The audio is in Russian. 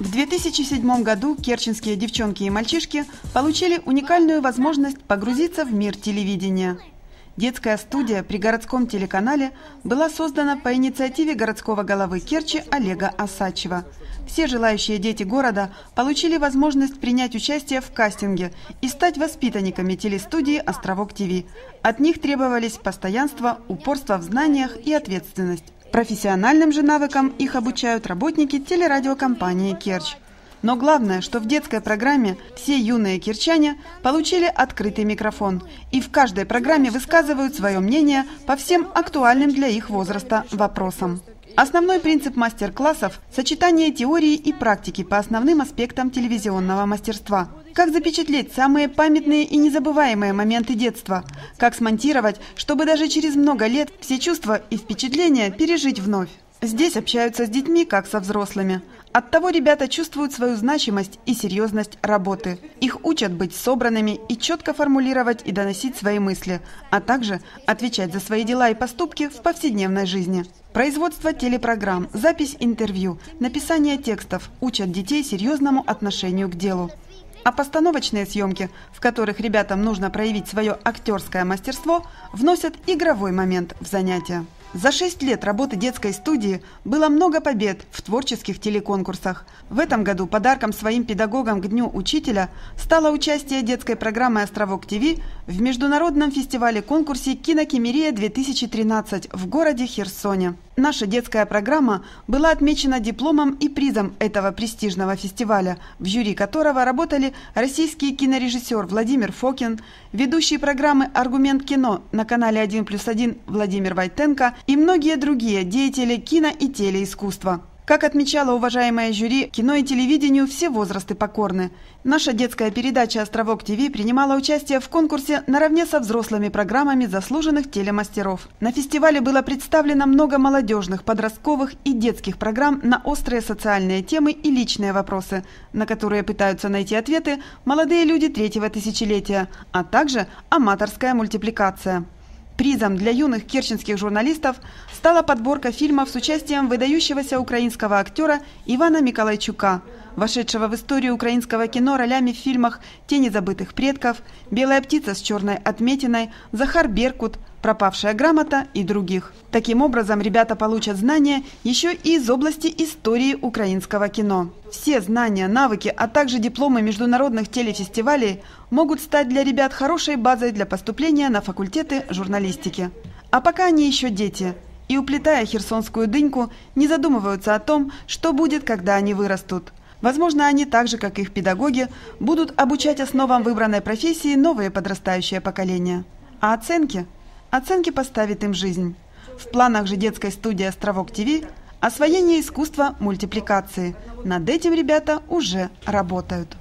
В 2007 году керченские девчонки и мальчишки получили уникальную возможность погрузиться в мир телевидения. Детская студия при городском телеканале была создана по инициативе городского головы Керчи Олега Осачева. Все желающие дети города получили возможность принять участие в кастинге и стать воспитанниками телестудии «Островок ТВ». От них требовались постоянство, упорство в знаниях и ответственность. Профессиональным же навыкам их обучают работники телерадиокомпании «Керчь». Но главное, что в детской программе все юные кирчане получили открытый микрофон и в каждой программе высказывают свое мнение по всем актуальным для их возраста вопросам. Основной принцип мастер-классов – сочетание теории и практики по основным аспектам телевизионного мастерства. Как запечатлеть самые памятные и незабываемые моменты детства? Как смонтировать, чтобы даже через много лет все чувства и впечатления пережить вновь? Здесь общаются с детьми, как со взрослыми. Оттого ребята чувствуют свою значимость и серьезность работы. Их учат быть собранными и четко формулировать и доносить свои мысли, а также отвечать за свои дела и поступки в повседневной жизни. Производство телепрограмм, запись интервью, написание текстов учат детей серьезному отношению к делу. А постановочные съемки, в которых ребятам нужно проявить свое актерское мастерство, вносят игровой момент в занятия. За шесть лет работы детской студии было много побед в творческих телеконкурсах. В этом году подарком своим педагогам к Дню Учителя стало участие детской программы «Островок ТВ» в международном фестивале-конкурсе «Кинокемерия-2013» в городе Херсоне. Наша детская программа была отмечена дипломом и призом этого престижного фестиваля, в жюри которого работали российский кинорежиссер Владимир Фокин, ведущий программы «Аргумент кино» на канале 1 плюс 1 Владимир Войтенко и многие другие деятели кино и телеискусства. Как отмечала уважаемая жюри, кино и телевидению все возрасты покорны. Наша детская передача «Островок ТВ» принимала участие в конкурсе наравне со взрослыми программами заслуженных телемастеров. На фестивале было представлено много молодежных, подростковых и детских программ на острые социальные темы и личные вопросы, на которые пытаются найти ответы молодые люди третьего тысячелетия, а также аматорская мультипликация. Призом для юных керченских журналистов стала подборка фильмов с участием выдающегося украинского актера Ивана Миколайчука, вошедшего в историю украинского кино ролями в фильмах «Тени забытых предков», «Белая птица с черной отметиной», «Захар Беркут», пропавшая грамота и других. Таким образом, ребята получат знания еще и из области истории украинского кино. Все знания, навыки, а также дипломы международных телефестивалей могут стать для ребят хорошей базой для поступления на факультеты журналистики. А пока они еще дети – и, уплетая херсонскую дыньку, не задумываются о том, что будет, когда они вырастут. Возможно, они так же, как их педагоги, будут обучать основам выбранной профессии новые подрастающее поколение. А оценки – Оценки поставит им жизнь. В планах же детской студии «Островок ТВ» освоение искусства мультипликации. Над этим ребята уже работают.